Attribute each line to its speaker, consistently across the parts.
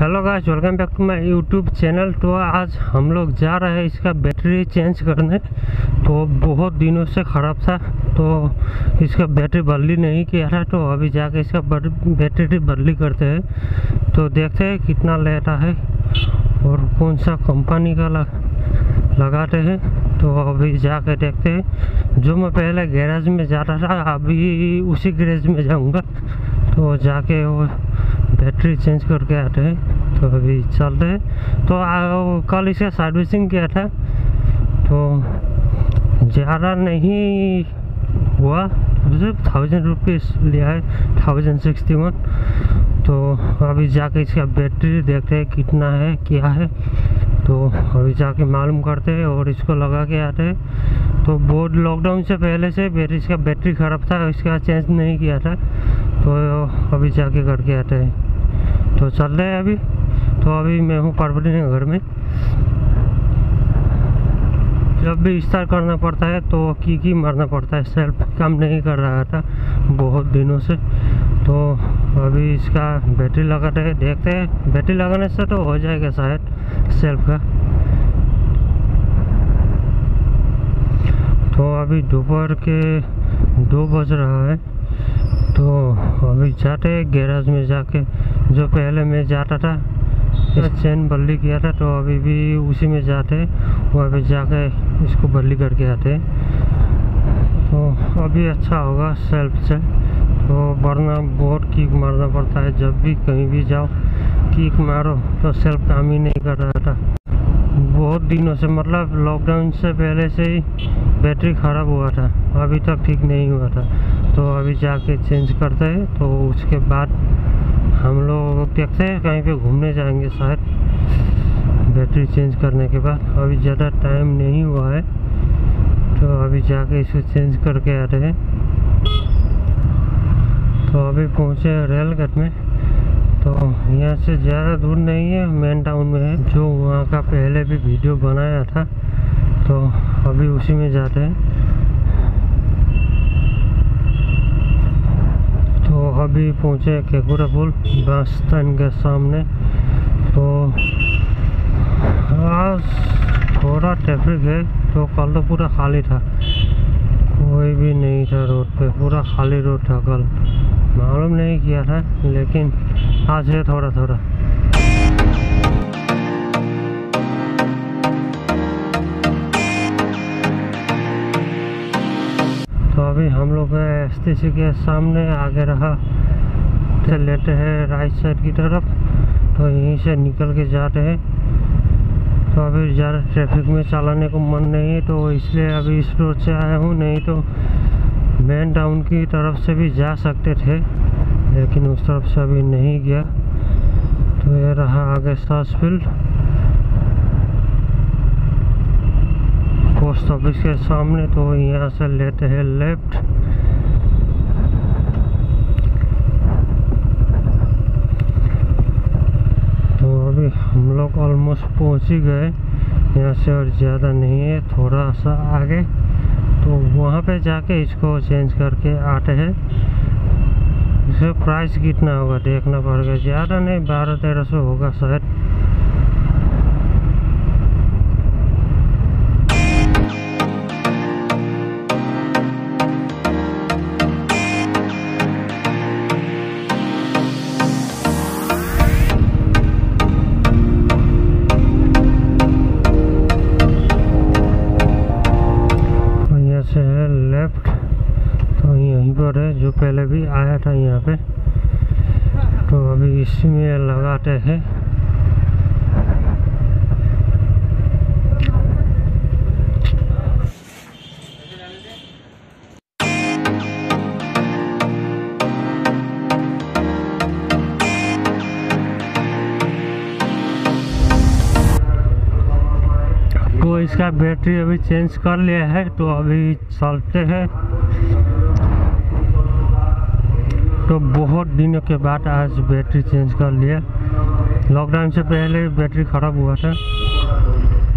Speaker 1: Hello guys welcome back to my YouTube channel. तो आज हम लोग जा रहे हैं इसका बैटरी चेंज करने। तो बहुत दिनों से ख़राब था तो इसका बैटरी बदली नहीं किया था तो अभी जाके इसका बैटरी बदली करते हैं। तो देखते हैं कितना लेता है और कौन सा कंपनी का लग, लगाते हैं। तो अभी जाके देखते हैं। जो मैं पहले गैराज में जाता था अभी उसी गैरेज में जाऊँगा। तो जाके वो बैटरी चेंज करके आते हैं तो अभी चलते हैं। तो कल इसे सर्विसिंग किया था तो ज़्यादा नहीं हुआ। सिर्फ़ थाउज़ेंड रुपीज़ लिया है थाउज़ेंड सिक्सटी वन तो अभी जाके इसका बैटरी देखते हैं कितना है, क्या है। तो अभी जाके मालूम करते हैं और इसको लगा के आते हैं। तो बहुत लॉकडाउन से पहले से बैटरी इसका बैटरी ख़राब था, इसका चेंज नहीं किया था। तो अभी जाके करके आते हैं। तो चल रहे हैं अभी। तो अभी मैं हूँ पार्वती नगर में। जब भी स्टार्ट करना पड़ता है तो की की मारना पड़ता है। सेल्फ काम नहीं कर रहा था बहुत दिनों से। तो अभी इसका बैटरी लगाते हैं। देखते हैं। बैटरी लगाने से तो हो जाएगा शायद सेल्फ का। तो अभी दोपहर के दो बज रहा है। तो अभी जाते गैराज में जाके। जो पहले मैं जाता था चैन बल्ली किया था तो अभी भी उसी में जाते वहाँ पे जाके इसको बल्ली करके आते तो अभी अच्छा होगा सेल्फ से। तो वरना बहुत किक मारना पड़ता है। जब भी कहीं भी जाओ, किक मारो तो सेल्फ काम ही नहीं कर रहा था। बहुत दिनों से मतलब लॉकडाउन से पहले से ही बैटरी ख़राब हुआ था। अभी तक ठीक नहीं हुआ था। तो अभी जाके चेंज करते हैं तो उसके बाद हम लोग देखते हैं, कहीं पे घूमने जाएँगे शायद। बैटरी चेंज करने के बाद। अभी ज़्यादा टाइम नहीं हुआ है तो अभी जाके इसको चेंज करके आ रहे हैं। तो अभी पहुँचे रेलगढ़ में। तो यहाँ से ज़्यादा दूर नहीं है मेन टाउन में है। जो वहाँ का पहले भी वीडियो बनाया था तो अभी उसी में जाते हैं तो अभी पहुँचे केकुरा पुल बस स्टैंड के सामने। तो आज थोड़ा ट्रैफ़िक है तो कल तो पूरा खाली था। कोई भी नहीं था रोड पे, पूरा खाली रोड था कल। मालूम नहीं किया था, लेकिन आज है थोड़ा थोड़ा तो अभी हम लोग एस के सामने आगे रहा। से लेते हैं राइट साइड की तरफ़। तो यहीं से निकल के जाते हैं। तो अभी ज़्यादा ट्रैफ़िक में चलाने को मन नहीं है तो इसलिए अभी इस रोड से आया हूँ। नहीं तो मेन टाउन की तरफ़ से भी जा सकते थे, लेकिन उस तरफ़ से अभी नहीं गया। तो ये रहा आगे सास फ़ील्ड पोस्ट ऑफ़िस के सामने तो यहाँ से लेते हैं लेफ़्ट तो अभी लोग ऑलमोस्ट पहुँच ही गए। यहाँ से और ज़्यादा नहीं है, थोड़ा सा आगे। तो वहाँ पे जाके इसको चेंज करके आते हैं। इसे प्राइस कितना होगा, देखना पड़ेगा। ज़्यादा नहीं, बारह, तेरह सौ होगा शायद। आया था यहाँ पे। तो अभी इसमें लगाते हैं। तो इसका बैटरी अभी चेंज कर लिया है तो अभी चलते हैं। तो बहुत दिनों के बाद आज बैटरी चेंज कर लिया। लॉकडाउन से पहले बैटरी ख़राब हुआ था।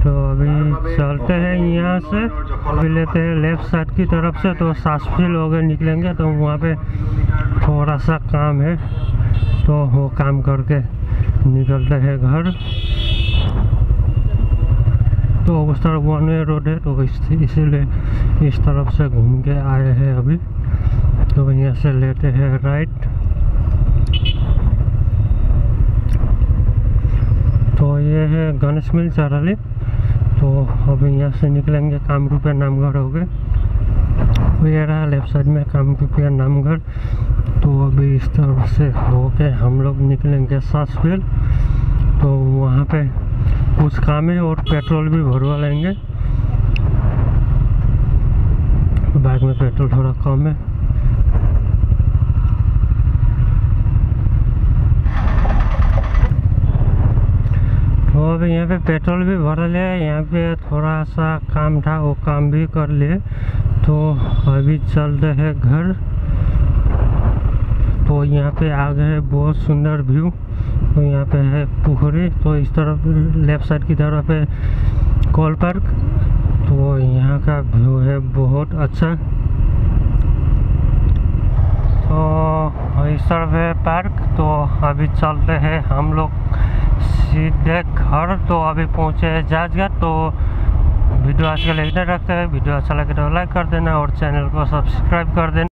Speaker 1: तो अभी चलते हैं यहाँ से। अभी लेते हैं लेफ़्ट साइड की तरफ़ से तो सासफिल हो गए निकलेंगे तो वहाँ पे थोड़ा सा काम है। तो वो काम करके निकलते हैं घर। तो उस तरफ़ वन वे रोड है तो इस इसीलिए इस तरफ़ से घूम के आए हैं अभी। तो यहाँ से लेते हैं राइट तो ये है गणेश मिल चाराली। तो अभी यहाँ से निकलेंगे कामरूपिया नामगढ़ हो गए। तो ये रहा लेफ़्ट साइड में कामरूपिया नामगढ़ तो अभी इस तरफ़ से होके हम लोग निकलेंगे सासफिल तो वहाँ पे कुछ काम है और पेट्रोल भी भरवा लेंगे। बाइक में पेट्रोल थोड़ा कम है। अभी यहाँ पे पेट्रोल भी भर लिया यहाँ पे थोड़ा सा काम था वो काम भी कर लिए तो अभी चलते हैं घर। तो यहाँ पे आ गए बहुत सुंदर व्यू तो यहाँ पे है पुखरी तो इस तरफ़ लेफ़्ट साइड की तरफ़ है कोल पार्क। तो यहाँ का व्यू है बहुत अच्छा। तो इस तरफ़ है पार्क। तो अभी चलते हैं हम लोग सीधे घर तो अभी पहुँचे हैं जाजगढ़ तो वीडियो आज के लिए इधर रखते हैं। वीडियो अच्छा लगे तो लाइक कर देना और चैनल को सब्सक्राइब कर देना।